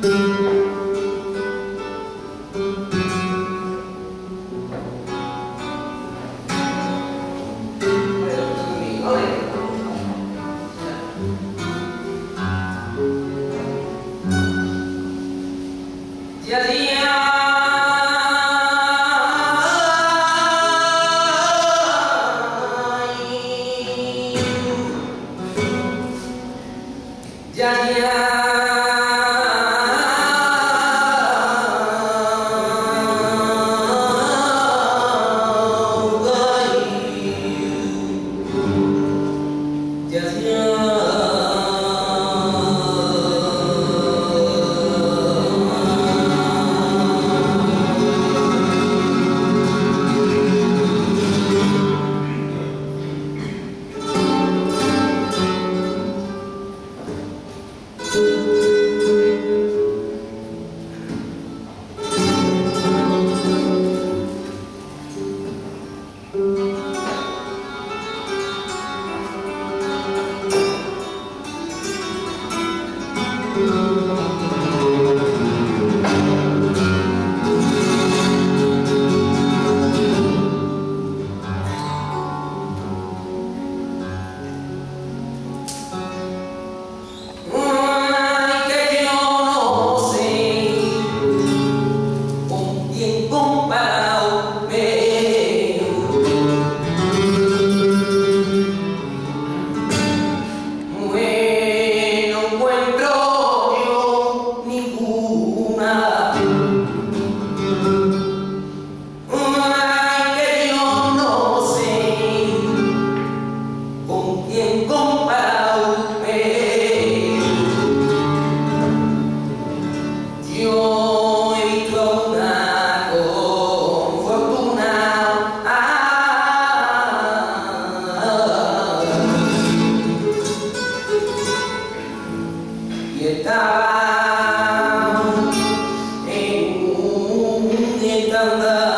Yeah, yeah. And the